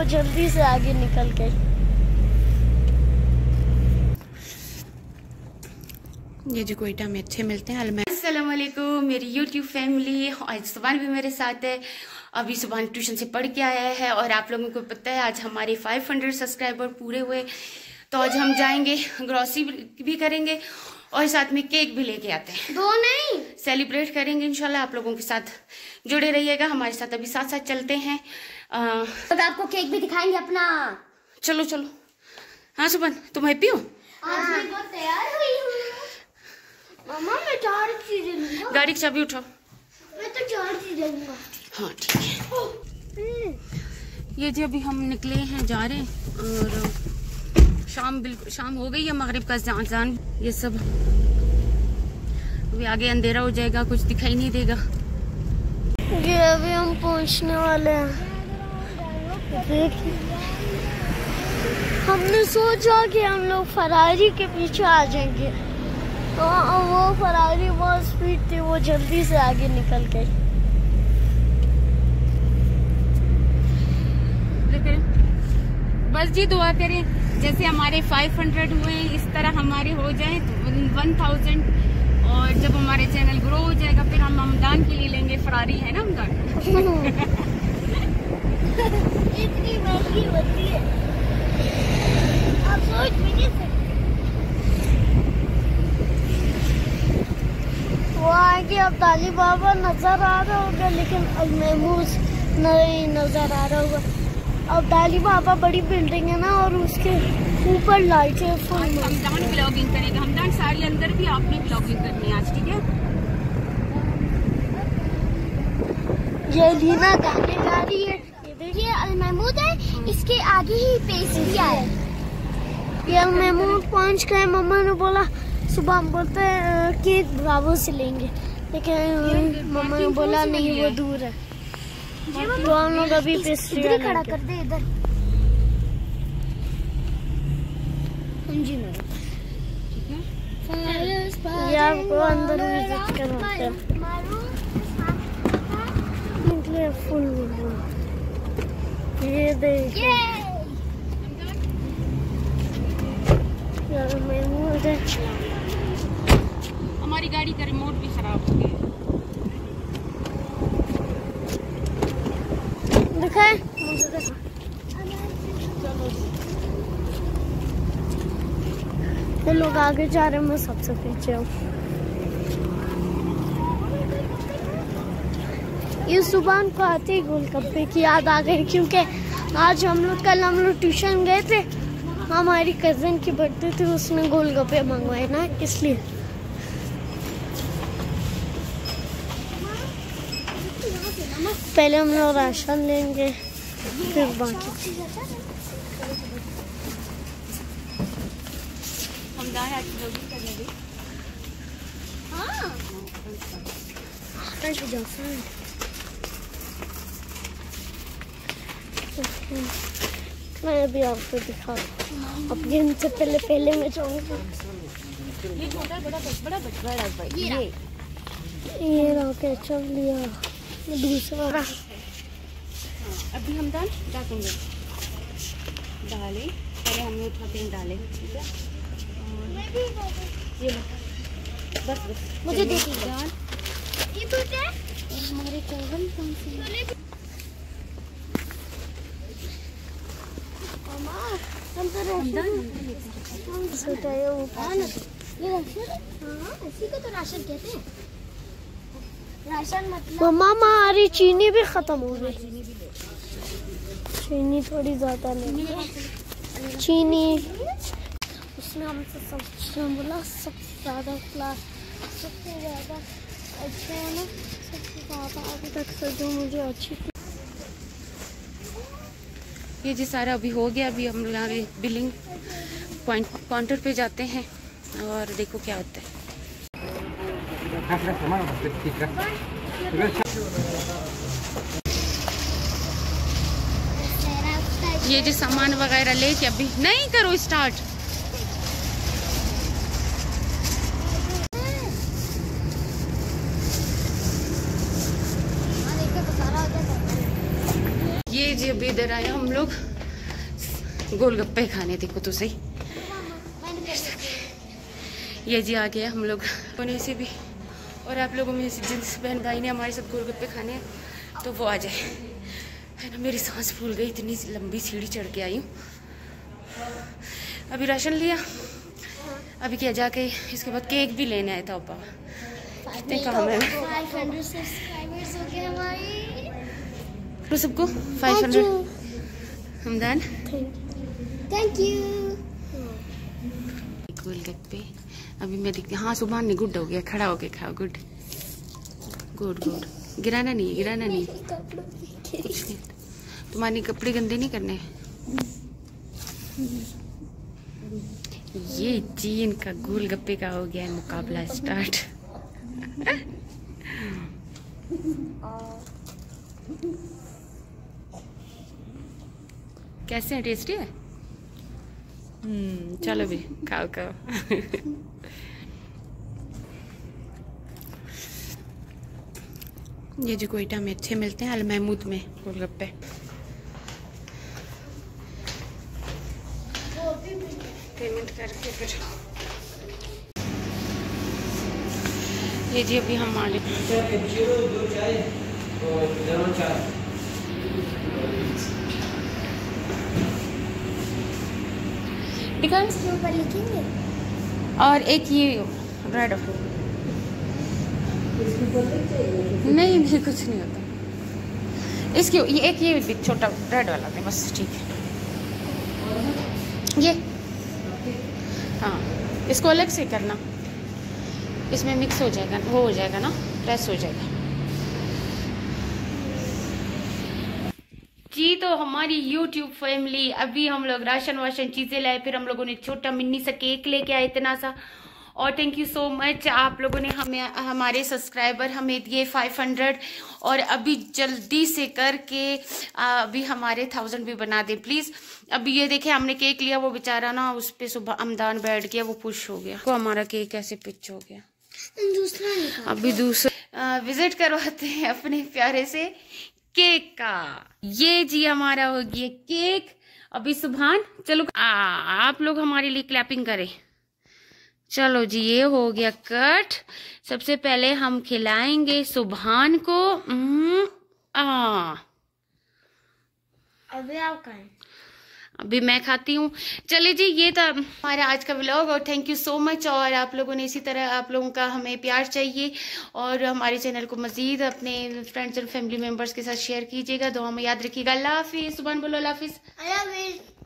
ये जो कोयटा में अच्छे मिलते हैं अस्सलाम वालेकुम मेरी यूट्यूब फैमिली आज सुबह भी मेरे साथ है। अभी सुबह ट्यूशन से पढ़ के आया है और आप लोगों को पता है आज हमारे 500 सब्सक्राइबर पूरे हुए। तो आज हम जाएँगे ग्रॉसरी भी करेंगे और साथ में केक भी लेके आते हैं। दो नहीं। सेलिब्रेट करेंगे इंशाल्लाह आप लोगों के साथ। जुड़े रहिएगा हमारे साथ अभी साथ साथ चलते हैं। आ, तो आपको केक भी दिखाएँगे अपना। चलो चलो। हाँ सुबन तुम हैप्पी हो? आज मैं बहुत तैयार हुई हूँ। मामा मैं चार चीज़ें लूँगा। गाड़ी की चाबी उठाओ। मैं तो चार चीज़ें हाँ ठीक है। ये जी अभी हम निकले हैं जा रहे हैं और शाम बिल्कुल शाम हो गई है मगरिब का जान जान। ये सब अभी आगे अंधेरा हो जाएगा कुछ दिखाई नहीं देगा। ये अभी हम पहुँचने वाले हैं। देखिए हमने सोचा कि हम लोग फरारी के पीछे आ जाएँगे। तो वो फरारी बहुत स्पीड थी वो जल्दी से आगे निकल गई। बस जी दुआ करें। जैसे हमारे 500 हुए, इस तरह हमारे हो जाए तो 1000 और जब हमारे चैनल ग्रो हो जाएगा, फिर हम हमदान के लिए लेंगे फरारी है ना हमदान इतनी महँगी होती है। आप सोच भी नहीं सकते। वो आगे अब ताली बाबा नज़र आ रहा होगा, लेकिन अब महमूज नहीं नज़र आ रहा होगा। अब दाली बाबा बड़ी बिल्डिंग है ना और उसके ऊपर लाइट है हमदान ब्लॉगिंग करेगा? हमदान साड़ी अंदर भी आपने ब्लॉगिंग करनी है आज ठीक है? ये लीना गाने गा रही है। ये देखिए अल महमूद है इसके आगे ही पेस्ट्रिया है। ये अल महमूद पहुँच गए मम्मा ने बोला सुबह हम बोलते हैं केक ब्रावो से लेंगे। लेकिन मम्मा ने बोला नहीं वो दूर है। तो हम लोग अभी पेस्ट्री खड़ा कर दे इधर। आपको अंदर विज़िट करवाते निकले फुल ये देखिए यार मैं मुझे हमारी गाड़ी का रिमोट भी खराब हो गया। मुझे लोग आगे जा रहे हैं, मैं सबसे पीछे हूँ। ये सुबह को आते ही गोलगप्पे की याद आ गई, क्योंकि आज हम लोग, कल हम लोग ट्यूशन गए थे। हमारी कज़न की बर्थडे थी, उसने गोलगप्पे मंगवाए ना, इसलिए। पहले हम लोग राशन लेंगे फिर बाकी मैं अभी आपको दिखा अब गेम से पहले पहले मैं जाऊँगी ये छोटा बड़ा बड़ा बड़ा भाई ये ये रॉकेट चल लिया दूसरा। अभी हम दाल डालेंगे डालें। पहले हमने उठाते हैं डालें ठीक है? ये बस बस। मुझे दे दी दाल हमारे चावल कौन से हम तो राशन छोटा ये राशन? हाँ इसी को तो राशन कहते हैं। राशन मतलब मम्मा हमारी चीनी भी खत्म हो गई। चीनी थोड़ी ज़्यादा नहीं चीनी। उसने हमसे सबसे बोला सबसे ज़्यादा क्लास सबसे ज़्यादा अच्छा है ना सबसे ज़्यादा अभी तक से जो मुझे अच्छी ये जी सारा अभी हो गया अभी हम यहाँ बिलिंग पॉइंट काउंटर पे जाते हैं और देखो क्या होता है। ये जो सामान वगैरह लेके अभी नहीं करो स्टार्ट ये जी अभी इधर आए हम लोग। गोलगप्पे खाने देखो तो सही ये जी आ गया हम लोग। होने से भी और आप लोगों में से जिस बहन भाई ने हमारे साथ गोलगप्पे खाने हैं तो वो आ जाए। है ना मेरी सांस फूल गई इतनी लंबी सीढ़ी चढ़ के आई हूँ। अभी राशन लिया अभी क्या जाके इसके बाद केक भी लेने आया था पापा। कितने काम है? तो सबको फाइव हंड्रेड हमदान। थैंक यू गोलगप्पे। अभी मैं देखती हाँ सुबह नहीं गुड हो गया, खड़ा हो गया खाओ, गुड। Good good. गिराना नहीं गिराना नहीं नहीं तुम्हारे कपड़े गंदे नहीं करने ये चीन का गोल गप्पे का हो गया है मुकाबला स्टार्ट। कैसे हैं, टेस्टी है? चलो भी खाओ खाओ ये जो कोयटा में अच्छे मिलते हैं अल महमूद में गोलगप्पे पेमेंट करके फिर ये जी अभी हम मालिक लिखेंगे और एक ये रेड नहीं नहीं, कुछ नहीं होता। इसके, ये एक ये छोटा रेड वाला दे बस ठीक है। ये। हाँ इसको अलग से करना। इसमें मिक्स हो जाएगा, वो हो जाएगा ना प्रेस हो जाएगा। जी तो हमारी YouTube फैमिली अभी हम लोग राशन वाशन चीज़ें लाए फिर हम लोगों ने छोटा मिन्नी सा केक लेके आए इतना सा। और थैंक यू सो मच आप लोगों ने हमें हमारे सब्सक्राइबर हमें दिए 500 और अभी जल्दी से करके अभी हमारे थाउज़ेंड भी बना दे प्लीज़ अभी ये देखे हमने केक लिया वो बेचारा ना उस पर सुबह अमदान बैठ गया वो खुश हो गया। तो हमारा केक ऐसे पिच हो गया। दूसरा अभी दूसरा विज़िट करवाते हैं अपने प्यारे से। केक का। ये जी हमारा हो गया केक। अभी सुबहान चलो आ, आप लोग हमारे लिए क्लैपिंग करें। चलो जी ये हो गया कट सबसे पहले हम खिलाएँगे सुबहान को। हम्म, आ। अभी आप खाएँ। अभी मैं खाती हूँ। चले जी, ये था हमारा आज का ब्लॉग और थैंक यू सो मच और आप लोगों ने इसी तरह आप लोगों का हमें प्यार चाहिए और हमारे चैनल को मजीद अपने फ्रेंड्स और फैमिली मेंबर्स के साथ शेयर कीजिएगा। दो हमें याद रखिएगा। अल्लाह हाफिज़। सुबह बोलो अल्लाह हाफिज़।